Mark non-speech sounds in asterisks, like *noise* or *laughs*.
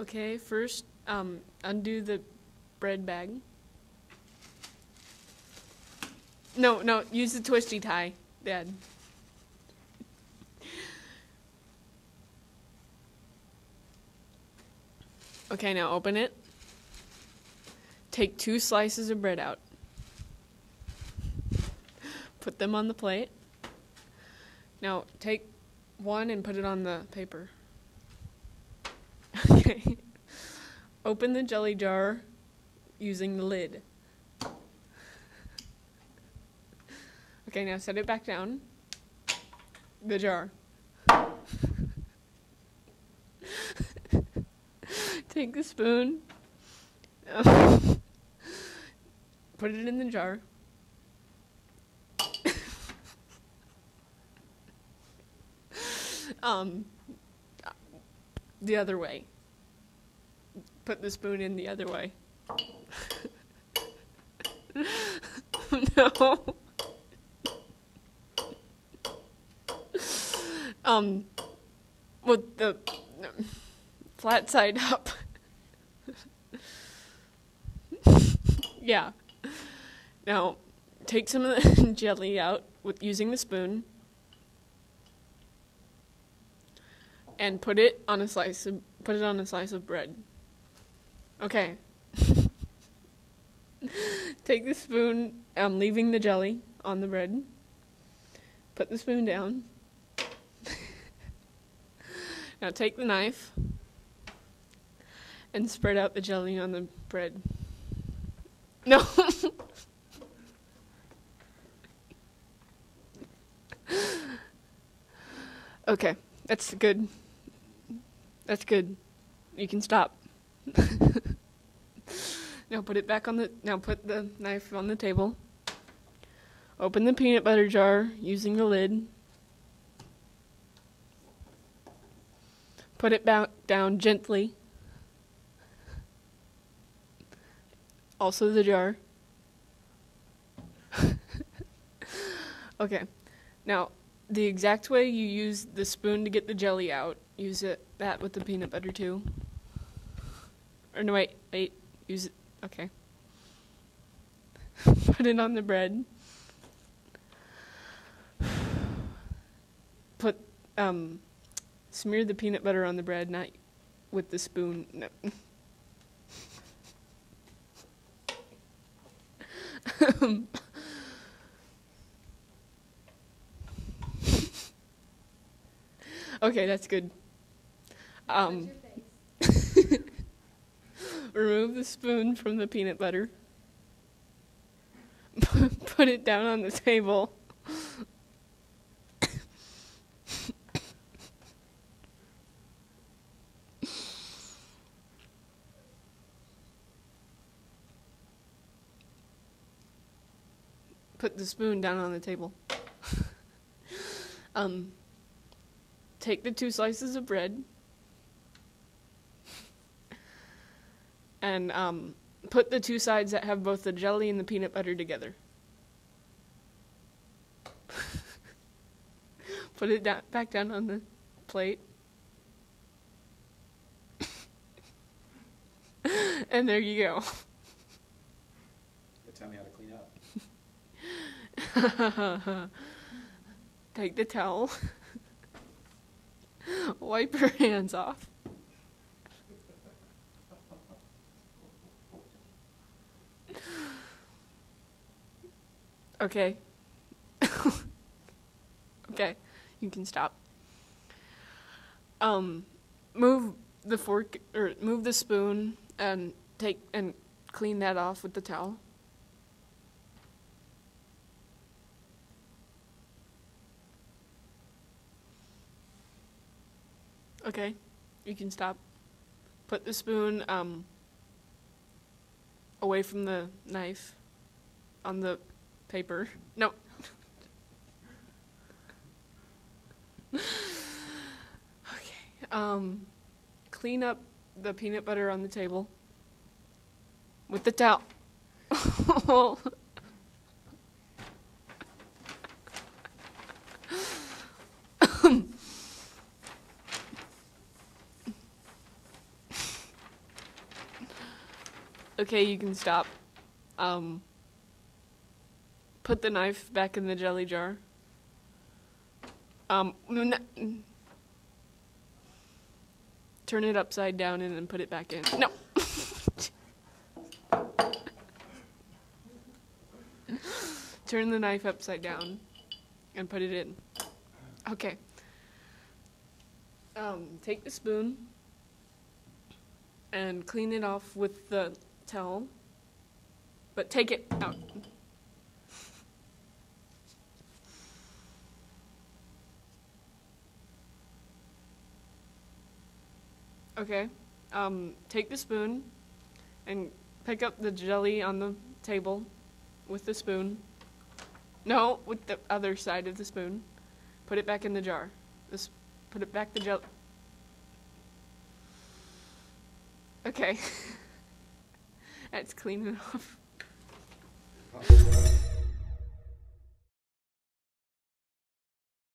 Okay, first, um, undo the bread bag. No, no, use the twisty tie, Dad. Okay, now open it. Take two slices of bread out. Put them on the plate. Now take one and put it on the paper. Okay. *laughs* Open the jelly jar using the lid. Okay, now set it back down. The jar. *laughs* Take the spoon. *laughs* Put it in the jar. um, the other way. Put the spoon in the other way. *laughs* no. *laughs* Um, with the flat side up. *laughs* yeah. Now, take some of the jelly out with using the spoon and put it on a slice of put it on a slice of bread. Okay. *laughs* take the spoon, I'm leaving the jelly on the bread. Put the spoon down. *laughs* now take the knife and spread out the jelly on the bread. No. *laughs* okay, that's good. That's good. You can stop. Now put it back on the now put the knife on the table. Open the peanut butter jar using the lid. Put it back down gently. Also the jar. *laughs* okay. Now, the exact way you use the spoon to get the jelly out, use it that with the peanut butter too. Or no, wait, wait, use it. Okay. *laughs* Put it on the bread. Put um, smear the peanut butter on the bread, not with the spoon. No. *laughs* Okay, that's good. Um, remove the spoon from the peanut butter. *laughs* Put it down on the table. Put the spoon down on the table. *laughs* um, take the two slices of bread and um, put the two sides that have both the jelly and the peanut butter together. *laughs* put it down, back down on the plate. *laughs* and there you go. Tell me how to clean up. *laughs* Take the towel. Wipe your hands off. Okay. *laughs* okay, you can stop. Um, move the fork or move the spoon and take and clean that off with the towel. Okay, you can stop. Put the spoon um, away from the knife on the paper. No. okay. Um, clean up the peanut butter on the table with the towel. *laughs* Okay, you can stop. Um, put the knife back in the jelly jar. Um, turn it upside down and then put it back in. No. *laughs* turn the knife upside down and put it in. Okay. Um, take the spoon and clean it off with the towel, but take it out. Okay. Um, take the spoon and pick up the jelly on the table with the spoon. No, with the other side of the spoon. Put it back in the jar. This, put it back the jelly. Okay. *laughs* That's clean off. *laughs*